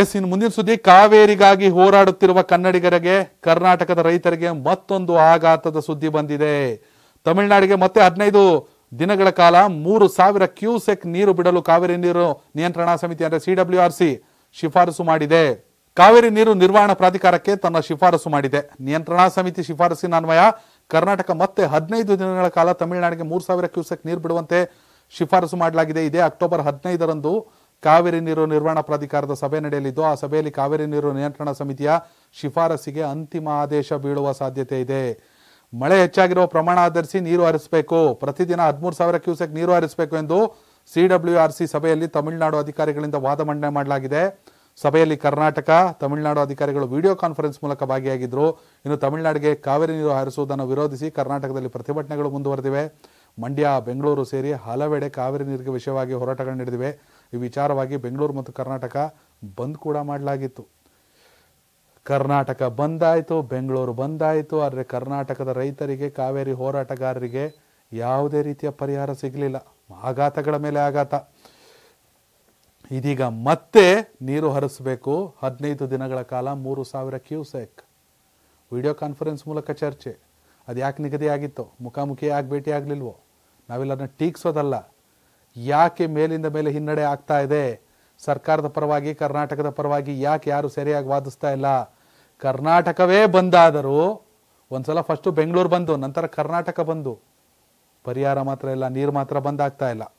S ಇನ್ನು ಮುಂದಿನ ಸುದ್ದಿ, ಕಾವೇರಿಗಾಗಿ ಹೋರಾಡುತ್ತಿರುವ ಕನ್ನಡಿಗರಿಗೆ, ಕರ್ನಾಟಕದ ರೈತರಿಗೆ ಮತ್ತೊಂದು ಆಘಾತದ ಸುದ್ದಿ ಬಂದಿದೆ. ತಮಿಳುನಾಡಿಗೆ ಮತ್ತೆ ಹದಿನೈದು ದಿನಗಳ ಕಾಲ ಮೂರು ಸಾವಿರ ಕ್ಯೂಸೆಕ್ ನೀರು ಬಿಡಲು ಕಾವೇರಿ ನೀರು ನಿಯಂತ್ರಣಾ ಸಮಿತಿ ಅಂದ್ರೆ ಸಿಡಬ್ಲ್ಯೂಆರ್ಸಿ ಶಿಫಾರಸು ಮಾಡಿದೆ. ಕಾವೇರಿ ನೀರು ನಿರ್ವಹಣಾ ಪ್ರಾಧಿಕಾರಕ್ಕೆ ತನ್ನ ಶಿಫಾರಸು ಮಾಡಿದೆ. ನಿಯಂತ್ರಣಾ ಸಮಿತಿ ಶಿಫಾರಸಿನ ಅನ್ವಯ, ಕರ್ನಾಟಕ ಮತ್ತೆ ಹದಿನೈದು ದಿನಗಳ ಕಾಲ ತಮಿಳುನಾಡಿಗೆ ಮೂರು ಸಾವಿರ ಕ್ಯೂಸೆಕ್ ನೀರು ಬಿಡುವಂತೆ ಶಿಫಾರಸು ಮಾಡಲಾಗಿದೆ. ಇದೇ ಅಕ್ಟೋಬರ್ ಹದಿನೈದರಂದು ಕಾವೇರಿ ನೀರು ನಿರ್ವಹಣಾ ಪ್ರಾಧಿಕಾರದ ಸಭೆ ನಡೆಯಲಿದ್ದು, ಆ ಸಭೆಯಲ್ಲಿ ಕಾವೇರಿ ನೀರು ನಿಯಂತ್ರಣ ಸಮಿತಿಯ ಶಿಫಾರಸಿಗೆ ಅಂತಿಮ ಆದೇಶ ಬೀಳುವ ಸಾಧ್ಯತೆ ಇದೆ. ಮಳೆ ಹೆಚ್ಚಾಗಿರುವ ಪ್ರಮಾಣ ಆಧರಿಸಿ ನೀರು ಹರಿಸಬೇಕು. ಪ್ರತಿದಿನ ಹದಿಮೂರು ಸಾವಿರ ಕ್ಯೂಸೆಕ್ ನೀರು ಹರಿಸಬೇಕು ಎಂದು ಸಿಡಬ್ಲ್ಯೂಆರ್ಸಿ ಸಭೆಯಲ್ಲಿ ತಮಿಳುನಾಡು ಅಧಿಕಾರಿಗಳಿಂದ ವಾದ ಮಂಡನೆ ಮಾಡಲಾಗಿದೆ. ಸಭೆಯಲ್ಲಿ ಕರ್ನಾಟಕ, ತಮಿಳುನಾಡು ಅಧಿಕಾರಿಗಳು ವಿಡಿಯೋ ಕಾನ್ಫರೆನ್ಸ್ ಮೂಲಕ ಭಾಗಿಯಾಗಿದ್ದರು. ಇನ್ನು ತಮಿಳುನಾಡಿಗೆ ಕಾವೇರಿ ನೀರು ಹರಿಸುವುದನ್ನು ವಿರೋಧಿಸಿ ಕರ್ನಾಟಕದಲ್ಲಿ ಪ್ರತಿಭಟನೆಗಳು ಮುಂದುವರೆದಿವೆ. ಮಂಡ್ಯ, ಬೆಂಗಳೂರು ಸೇರಿ ಹಲವೆಡೆ ಕಾವೇರಿ ನೀರಿಗೆ ವಿಷಯವಾಗಿ ಹೋರಾಟಗಳು ನಡೆದಿವೆ. ಈ ವಿಚಾರವಾಗಿ ಬೆಂಗಳೂರು ಮತ್ತು ಕರ್ನಾಟಕ ಬಂದ್ ಕೂಡ ಮಾಡಲಾಗಿತ್ತು. ಕರ್ನಾಟಕ ಬಂದಾಯಿತು, ಬೆಂಗಳೂರು ಬಂದಾಯಿತು, ಆದರೆ ಕರ್ನಾಟಕದ ರೈತರಿಗೆ, ಕಾವೇರಿ ಹೋರಾಟಗಾರರಿಗೆ ಯಾವುದೇ ರೀತಿಯ ಪರಿಹಾರ ಸಿಗಲಿಲ್ಲ. ಆಘಾತಗಳ ಮೇಲೆ ಆಘಾತ. ಇದೀಗ ಮತ್ತೆ ನೀರು ಹರಿಸಬೇಕು. ಹದಿನೈದು ದಿನಗಳ ಕಾಲ ಮೂರು ಸಾವಿರ ಕ್ಯೂಸೆಕ್. ವಿಡಿಯೋ ಕಾನ್ಫರೆನ್ಸ್ ಮೂಲಕ ಚರ್ಚೆ. ಅದು ಯಾಕೆ ನಿಗದಿ ಆಗಿತ್ತು ಮುಖಾಮುಖಿ ಯಾಕೆ ಭೇಟಿ ಆಗಲಿಲ್ವೋ ನಾವೆಲ್ಲರನ್ನ ಟೀಕ್ಸೋದಲ್ಲ. ಯಾಕೆ ಮೇಲಿಂದ ಮೇಲೆ ಹಿನ್ನಡೆ ಆಗ್ತಾ ಇದೆ? ಸರ್ಕಾರದ ಪರವಾಗಿ, ಕರ್ನಾಟಕದ ಪರವಾಗಿ ಯಾಕೆ ಯಾರು ಸರಿಯಾಗಿ ವಾದಿಸ್ತಾ ಇಲ್ಲ? ಕರ್ನಾಟಕವೇ ಬಂದಾದರೂ ಒಂದ್ಸಲ ಫಸ್ಟು ಬೆಂಗಳೂರು ಬಂದು, ನಂತರ ಕರ್ನಾಟಕ ಬಂದು. ಪರಿಹಾರ ಮಾತ್ರ ಇಲ್ಲ, ನೀರು ಮಾತ್ರ ಬಂದಾಗ್ತಾ ಇಲ್ಲ.